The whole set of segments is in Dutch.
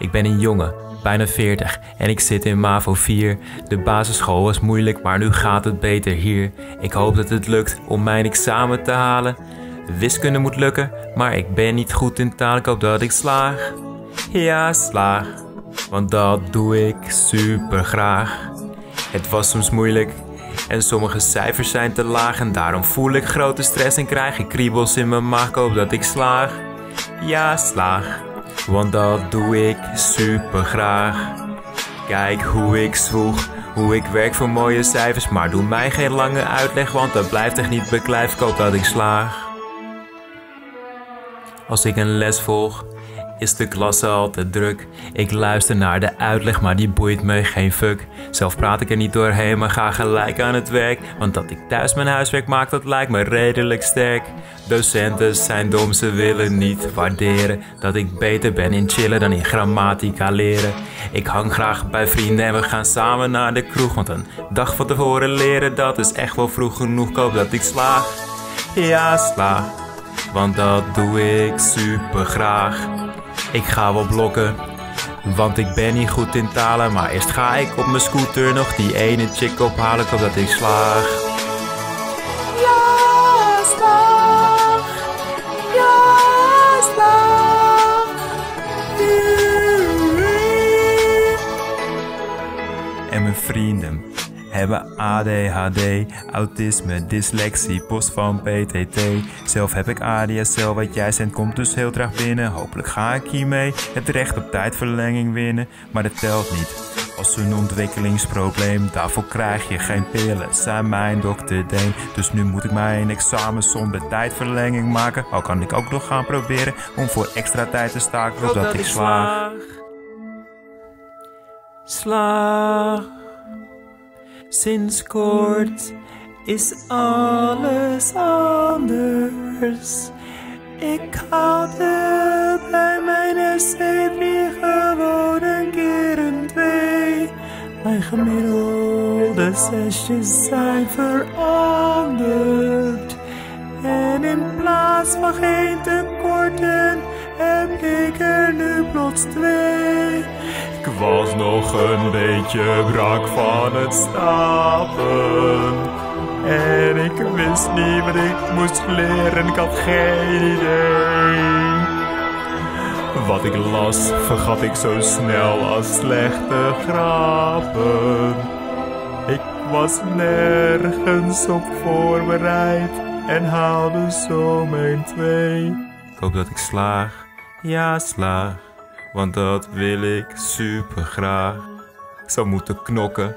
Ik ben een jongen, bijna 40 en ik zit in MAVO 4. De basisschool was moeilijk, maar nu gaat het beter hier. Ik hoop dat het lukt om mijn examen te halen. Wiskunde moet lukken, maar ik ben niet goed in taal. Ik hoop dat ik slaag. Ja, slaag. Want dat doe ik super graag. Het was soms moeilijk en sommige cijfers zijn te laag. En daarom voel ik grote stress en krijg ik kriebels in mijn maag. Ik hoop dat ik slaag. Ja, slaag. Want dat doe ik super graag. Kijk hoe ik zwoeg, hoe ik werk voor mooie cijfers. Maar doe mij geen lange uitleg, want dat blijft echt niet beklijf. Ik hoop dat ik slaag. Als ik een les volg, is de klasse altijd druk. Ik luister naar de uitleg, maar die boeit me geen fuck. Zelf praat ik er niet doorheen, maar ga gelijk aan het werk. Want dat ik thuis mijn huiswerk maak, dat lijkt me redelijk sterk. Docenten zijn dom, ze willen niet waarderen dat ik beter ben in chillen dan in grammatica leren. Ik hang graag bij vrienden en we gaan samen naar de kroeg. Want een dag van tevoren leren, dat is echt wel vroeg genoeg. Ik hoop dat ik slaag. Ja, slaag. Want dat doe ik super graag. Ik ga wel blokken, want ik ben niet goed in talen. Maar eerst ga ik op mijn scooter nog die ene chick ophalen. Ik dat ik slaag. Hebben ADHD, autisme, dyslexie, post van PTT. Zelf heb ik ADSL, wat jij zendt komt dus heel traag binnen. Hopelijk ga ik hiermee het recht op tijdverlenging winnen, maar dat telt niet. Als een ontwikkelingsprobleem, daarvoor krijg je geen pillen, zei mijn dokter Deen. Dus nu moet ik mijn examen zonder tijdverlenging maken. Al kan ik ook nog gaan proberen om voor extra tijd te staken, zodat ik slaag. Slaag. Sinds kort is alles anders. Ik haalde bij mijn SC3 gewoon een keer een twee. Mijn gemiddelde zesjes zijn veranderd. En in plaats van geen tekorten heb ik er nu plots twee. Was nog een beetje brak van het stapen. En ik wist niet wat ik moest leren, ik had geen idee. Wat ik las, vergat ik zo snel als slechte grappen. Ik was nergens op voorbereid en haalde zo mijn twee. Ik hoop dat ik slaag. Ja, slaag. Want dat wil ik super graag. Ik zou moeten knokken.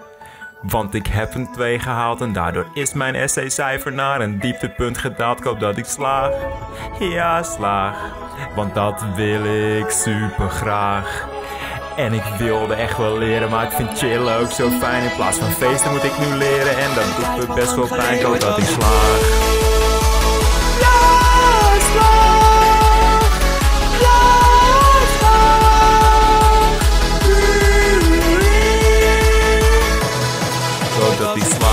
Want ik heb een 2 gehaald en daardoor is mijn essaycijfer naar een dieptepunt gedaald. Ik hoop dat ik slaag. Ja, slaag. Want dat wil ik super graag. En ik wilde echt wel leren, maar ik vind chillen ook zo fijn. In plaats van feesten moet ik nu leren en dat doet me best wel pijn. Ik hoop dat ik slaag. up these slides.